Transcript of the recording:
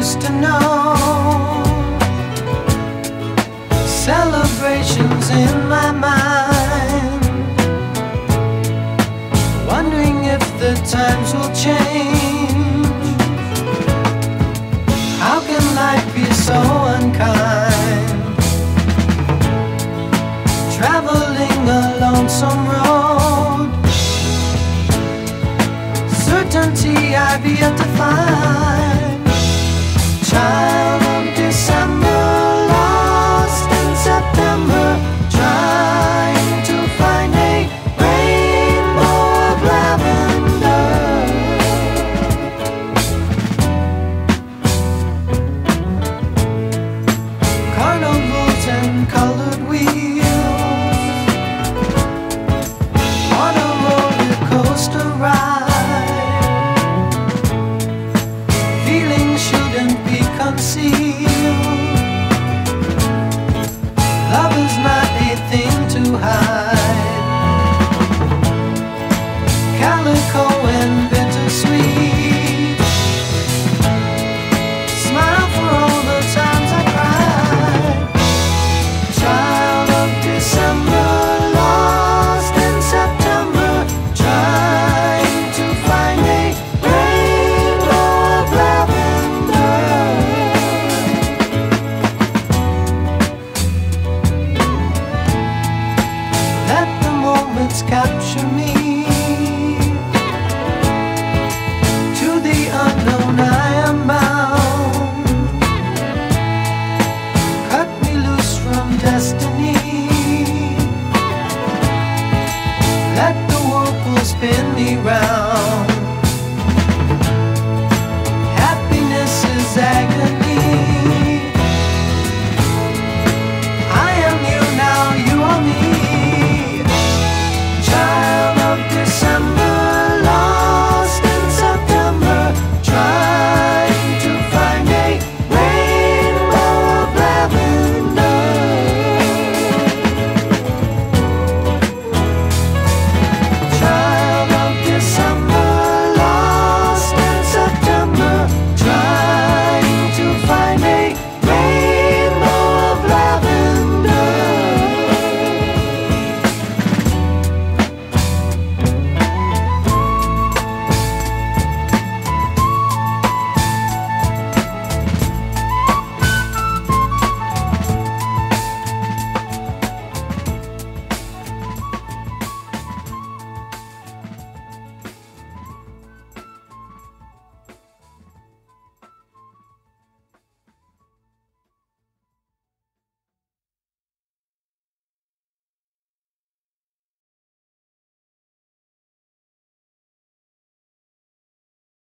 to know. Celebrations in my mind. Wondering if the times will change. How can life be so unkind? Traveling a lonesome road. Certainty I've yet to find. Child concealed. words capture me. To the unknown I am bound. Cut me loose from destiny. Let the whirlpool spin me round.